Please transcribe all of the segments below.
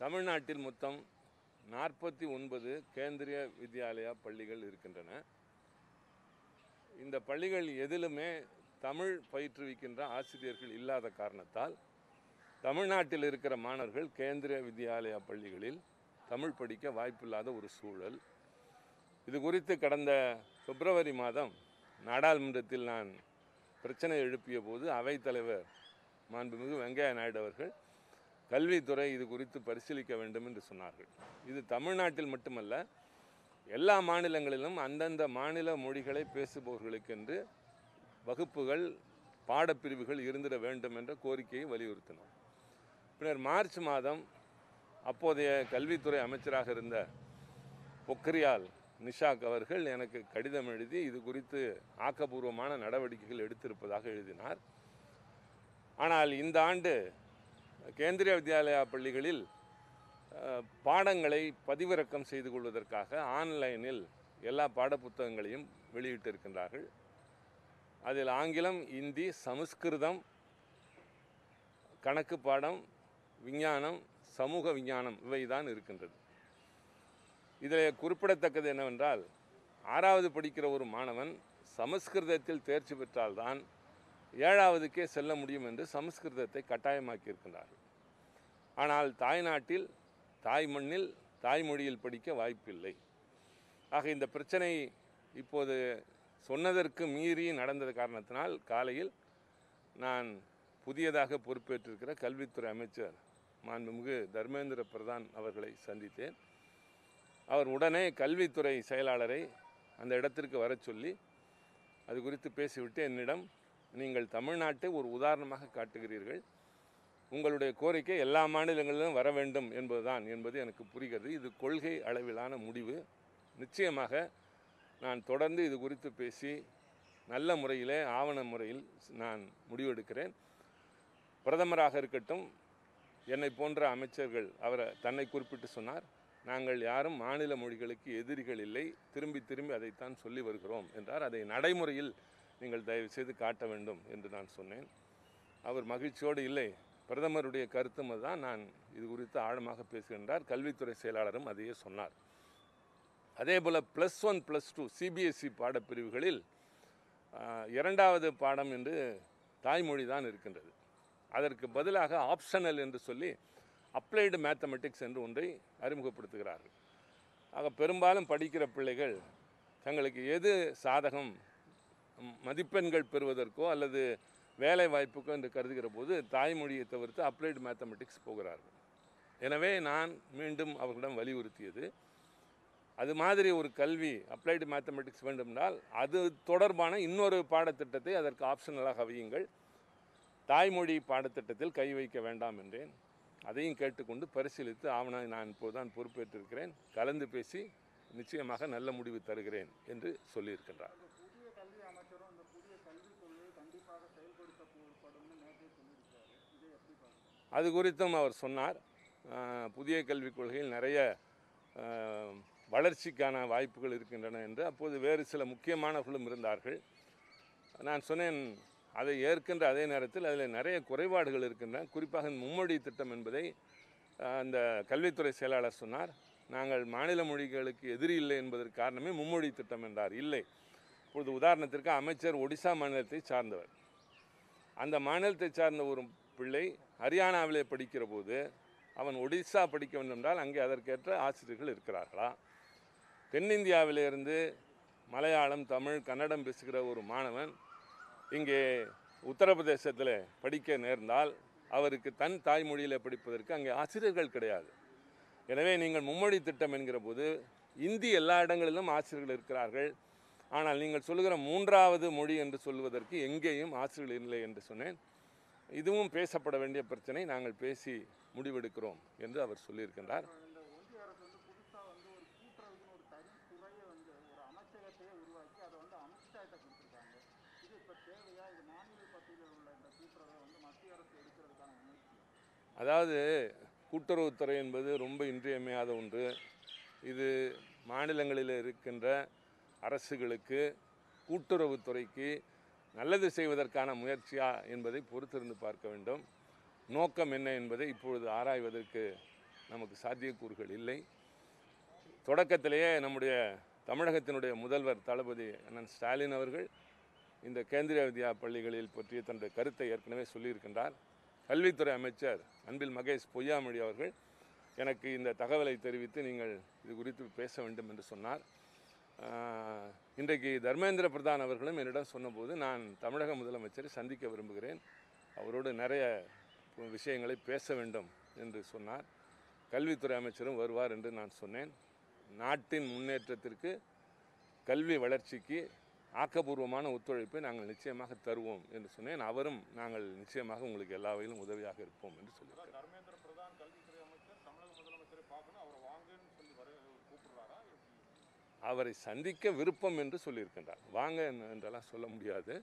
தமிழ்நாட்டில் மொத்தம் நாற்பத்தி ஒன்பது கேந்திரிய வித்யாலயா பள்ளிகள் இருக்கின்றன. இந்த பள்ளிகள் எதிலுமே தமிழ் பயிற்றுவிக்கின்ற ஆசிரியர்கள் இல்லாத காரணத்தால் தமிழ்நாட்டில் இருக்கிற மாணவர்கள் கேந்திரிய வித்யாலயா பள்ளிகளில் தமிழ் படிக்க வாய்ப்பில்லாத ஒரு சூழல். இது குறித்து கடந்த பிப்ரவரி மாதம் நாடாளுமன்றத்தில் நான் பிரச்சனை எழுப்பிய போது அவைத்தலைவர் மாண்புமிகு வெங்கையா நாயுடு அவர்கள் கல்வித்துறை இது குறித்து பரிசீலிக்க வேண்டும் என்று சொன்னார்கள். இது தமிழ்நாட்டில் மட்டுமல்ல எல்லா மாநிலங்களிலும் அந்தந்த மாநில மொழிகளை பேசுபவர்களுக்கென்று வகுப்புகள் பாடப்பிரிவுகள் இருந்திட வேண்டும் என்ற கோரிக்கையை வலியுறுத்தினோம். பின்னர் மார்ச் மாதம் அப்போதைய கல்வித்துறை அமைச்சராக இருந்த பொக்ரியால் நிஷாக் அவர்கள் எனக்கு கடிதம் எழுதி இது குறித்து ஆக்கப்பூர்வமான நடவடிக்கைகள் எடுத்திருப்பதாக எழுதினார். ஆனால் இந்த ஆண்டு கேந்திரிய வித்யாலயா பள்ளிகளில் பாடங்களை பதிவிறக்கம் செய்து கொள்வதற்காக ஆன்லைனில் எல்லா பாடப்புத்தகங்களையும் வெளியிட்டிருக்கின்றார்கள். அதில் ஆங்கிலம் இந்தி சமஸ்கிருதம் கணக்கு பாடம் விஞ்ஞானம் சமூக விஞ்ஞானம் இவை தான் இருக்கின்றது. இதில் குறிப்பிடத்தக்கது என்னவென்றால் ஆறாவது படிக்கிற ஒரு மாணவன் சமஸ்கிருதத்தில் தேர்ச்சி பெற்றால்தான் ஏழாவதுக்கே செல்ல முடியும் என்று சமஸ்கிருதத்தை கட்டாயமாக்கியிருக்கின்றார்கள். ஆனால் தாய்நாட்டில் தாய் மண்ணில் தாய்மொழியில் படிக்க வாய்ப்பில்லை. ஆக இந்த பிரச்சனை இப்போது சொன்னதற்கு மீறி நடந்தது காரணத்தினால் காலையில் நான் புதியதாக பொறுப்பேற்றிருக்கிற கல்வித்துறை அமைச்சர் மாண்புமிகு தர்மேந்திர பிரதான் அவர்களை சந்தித்தேன். அவர் உடனே கல்வித்துறை செயலாளரை அந்த இடத்திற்கு வரச் சொல்லி அது குறித்து பேசிவிட்டு என்னிடம் நீங்கள் தமிழ்நாட்டை ஒரு உதாரணமாக காட்டுகிறீர்கள். உங்களுடைய கோரிக்கை எல்லா மாநிலங்களிலும் வர வேண்டும் என்பதுதான் என்பது எனக்கு புரிகிறது. இது கொள்கை அளவிலான முடிவு. நிச்சயமாக நான் தொடர்ந்து இது குறித்து பேசி நல்ல முறையிலே ஆவண முறையில் நான் முடிவெடுக்கிறேன். பிரதமராக இருக்கட்டும் என்னை போன்ற அமைச்சர்கள் அவரை தன்னை குறிப்பிட்டு சொன்னார். நாங்கள் யாரும் மாநில மொழிகளுக்கு எதிரிகள் இல்லை. திரும்பி திரும்பி அதைத்தான் சொல்லி வருகிறோம் என்றார். அதை நடைமுறையில் நீங்கள் தயவு செய்து காட்ட வேண்டும் என்று நான் சொன்னேன். அவர் மகிழ்ச்சியோடு இல்லை பிரதமருடைய கருத்தும் தான் நான் இது குறித்து ஆழமாக பேசுகின்றார். கல்வித்துறை செயலாளரும் அதையே சொன்னார். அதே போல் plus one plus two CBSE பாடப்பிரிவுகளில் இரண்டாவது பாடம் என்று தாய்மொழி தான் இருக்கின்றது. அதற்கு பதிலாக ஆப்ஷனல் என்று சொல்லி அப்ளைடு மேத்தமெட்டிக்ஸ் என்று ஒன்றை அறிமுகப்படுத்துகிறார்கள். ஆக பெரும்பாலும் படிக்கிற பிள்ளைகள் தங்களுக்கு எது சாதகம் மதிப்பெண்கள் பெறுவதற்கோ அல்லது வேலை வாய்ப்புக்கோ என்று கருதுகிற போது தாய்மொழியை தவிர்த்து அப்ளைடு மேத்தமெட்டிக்ஸ் போகிறார்கள். எனவே நான் மீண்டும் அவர்களிடம் வலியுறுத்தியது அது மாதிரி ஒரு கல்வி அப்ளைடு மேத்தமெட்டிக்ஸ் வேண்டுமென்றால் அது தொடர்பான இன்னொரு பாடத்திட்டத்தை அதற்கு ஆப்ஷனலாக வையுங்கள். தாய்மொழி பாடத்திட்டத்தில் கை வைக்க வேண்டாம் என்றேன். அதையும் கேட்டுக்கொண்டு பரிசீலித்து ஆவணம் நான் இப்போதுதான் பொறுப்பேற்றிருக்கிறேன். கலந்து பேசி நிச்சயமாக நல்ல முடிவு தருகிறேன் என்று சொல்லியிருக்கின்றார் புதிய கல்வி அமைச்சரும் இந்த புதிய கல்விக் கொள்கையை கண்டிப்பாக செயல்படுத்தப்படும்னு நேற்றே சொல்லியிருக்காரு இதை எப்படி பார்க்குறீங்க அது குறித்தும் அவர் சொன்னார். புதிய கல்விக் கொள்கையில் நிறைய வளர்ச்சிக்கான வாய்ப்புகள் இருக்கின்றன என்று. அப்போது வேறு சில முக்கியமானவர்களும் இருந்தார்கள். நான் சொன்னேன் அதை ஏற்கின்ற அதே நேரத்தில் அதில் நிறைய குறைபாடுகள் இருக்கின்றன. குறிப்பாக மும்மொழி திட்டம் என்பதை அந்த கல்வித்துறை செயலாளர் சொன்னார். நாங்கள் மாநில மொழிகளுக்கு எதிரி இல்லை என்பதற்கு காரணமே மும்மொழி திட்டம் என்றார். இல்லை. இப்பொழுது உதாரணத்திற்கு அமைச்சர் ஒடிசா மாநிலத்தை சார்ந்தவர். அந்த மாநிலத்தை சார்ந்த ஒரு பிள்ளை ஹரியானாவிலே படிக்கிற போது அவன் ஒடிசா படிக்க வேண்டும் என்றால் அங்கே அதற்கேற்ற ஆசிரியர்கள் இருக்கிறார்களா? தென்னிந்தியாவிலிருந்து மலையாளம் தமிழ் கன்னடம் பேசுகிற ஒரு மாணவன் இங்கே உத்தரப்பிரதேசத்தில் படிக்க நேர்ந்தால் அவருக்கு தன் தாய்மொழியில் படிப்பதற்கு அங்கே ஆசிரியர்கள் கிடையாது. எனவே நீங்கள் மும்மொழி திட்டம் என்கிற போது இந்தி எல்லா இடங்களிலும் ஆசிரியர்கள் இருக்கிறார்கள். ஆனால் நீங்கள் சொல்லுகிற மூன்றாவது மொழி என்று சொல்வதற்கு எங்கேயும் ஆசிரியர்கள் இல்லை என்று சொன்னேன். இதுவும் பேசப்பட வேண்டிய பிரச்சனை. நாங்கள் பேசி முடிவெடுக்கிறோம் என்று அவர் சொல்லியிருக்கின்றார். அதாவது கூட்டுறவுத்துறை என்பது ரொம்ப இன்றியமையாத ஒன்று. இது மாநிலங்களில் இருக்கின்ற அரசுகளுக்கு கூட்டுறவுத்துறைக்கு நல்லது செய்வதற்கான முயற்சியா என்பதை பொறுத்திருந்து பார்க்க வேண்டும். நோக்கம் என்ன என்பதை இப்பொழுது ஆராய்வதற்கு நமக்கு சாத்தியக்கூறுகள் இல்லை. தொடக்கத்திலேயே நம்முடைய தமிழகத்தினுடைய முதல்வர் தளபதி அண்ணன் ஸ்டாலின் அவர்கள் இந்த கேந்திரிய வித்யா பள்ளிகளில் பற்றிய தன்னுடைய கருத்தை ஏற்கனவே சொல்லியிருக்கின்றார். கல்வித்துறை அமைச்சர் அன்பில் மகேஷ் பொய்யாமொழி அவர்கள் எனக்கு இந்த தகவலை தெரிவித்து நீங்கள் இது குறித்து பேச வேண்டும் என்று சொன்னார். இன்றைக்கு தர்மேந்திர பிரதான் அவர்களும் என்னிடம் சொன்னபோது நான் தமிழக முதலமைச்சரை சந்திக்க விரும்புகிறேன். அவரோடு நிறைய விஷயங்களை பேச வேண்டும் என்று சொன்னார். கல்வித்துறை அமைச்சரும் வருவார் என்று நான் சொன்னேன். நாட்டின் முன்னேற்றத்திற்கு கல்வி வளர்ச்சிக்கு ஆக்கப்பூர்வமான ஒத்துழைப்பை நாங்கள் நிச்சயமாக தருவோம் என்று சொன்னேன். அவரும் நாங்கள் நிச்சயமாக உங்களுக்கு எல்லா வகையிலும் உதவியாக இருப்போம் என்று சொல்லியிருக்கிறார் தர்மேந்திர பிரதான் கல்வித்துறை அமைச்சர் தமிழக முதலமைச்சரை பார்க்கணும் அவரை வாங்கன்னு சொல்லி வர கூப்பிடுறாரா எப்படி அவரை சந்திக்க விருப்பம் என்று சொல்லியிருக்கின்றார். வாங்க என்றெல்லாம் சொல்ல முடியாது.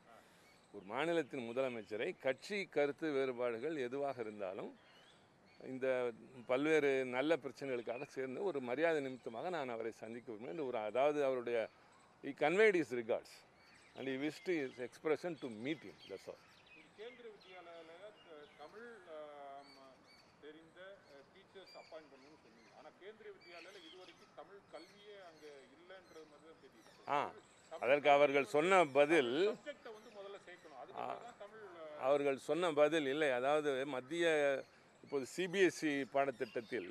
ஒரு மாநிலத்தின் முதலமைச்சரை கட்சி கருத்து வேறுபாடுகள் எதுவாக இருந்தாலும் இந்த பல்வேறு நல்ல பிரச்சனைகளுக்காக சேர்ந்து ஒரு மரியாதை நிமித்தமாக நான் அவரை சந்திக்க விரும்புகிறேன் ஒரு அதாவது அவருடைய I conveyed his regards and I wish to his expression to meet him that's all Tamil தெரிந்த டீச்சர்ஸ் அப்பாயிண்ட் கேந்திரிய வித்யாலயில இதுவரைக்கும் தமிழ் கல்வியே அங்க இல்லைன்றது மாதிரி தான் தெரியுது ஆ அதற்கு அவர்கள் சொன்ன பதில் வந்து முதல்ல சேர்க்கணும். தமிழ் அவர்கள் சொன்ன பதில் இல்லை. அதாவது மத்திய இப்போது சிபிஎஸ்இ பாடத்திட்டத்தில்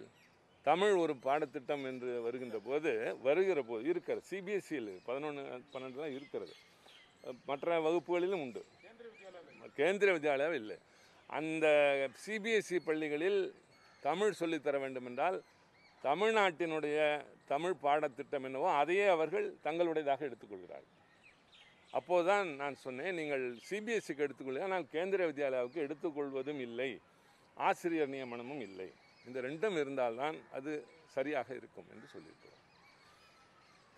தமிழ் ஒரு பாடத்திட்டம் என்று வருகின்ற போது வருகிற போது இருக்கிறது சிபிஎஸ்சியில் பதினொன்று பன்னெண்டுலாம் இருக்கிறது. மற்ற வகுப்புகளிலும் உண்டு. கேந்திரிய கேந்திர வித்யாலயம் இல்லை. அந்த சிபிஎஸ்இ பள்ளிகளில் தமிழ் சொல்லித் தர வேண்டும் என்றால் தமிழ்நாட்டினுடைய தமிழ் பாடத்திட்டம் என்னவோ அதையே அவர்கள் தங்களுடையதாக எடுத்துக்கொள்கிறார்கள். அப்போதுதான் நான் சொன்னேன் நீங்கள் சிபிஎஸ்சிக்கு எடுத்துக்கொள்ள ஆனால் கேந்திர வித்யாலயாவுக்கு எடுத்துக்கொள்வதும் இல்லை ஆசிரியர் நியமனமும் இல்லை. இந்த ரெண்டும் இருந்தால்தான் அது சரியாக இருக்கும் என்று சொல்லியிருக்கிறோம்.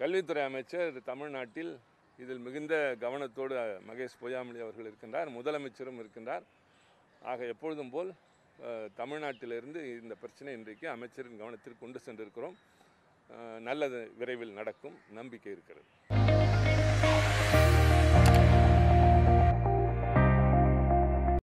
கல்வித்துறை அமைச்சர் தமிழ்நாட்டில் இதில் மிகுந்த கவனத்தோடு மகேஷ் பொய்யாமொழி அவர்கள் இருக்கின்றார் முதலமைச்சரும் இருக்கின்றார். ஆக எப்பொழுதும் போல் தமிழ்நாட்டிலிருந்து இந்த பிரச்சனை இன்றைக்கு அமைச்சரின் கவனத்திற்கு கொண்டு சென்றிருக்கிறோம். நல்லது விரைவில் நடக்கும். நம்பிக்கை இருக்கிறது.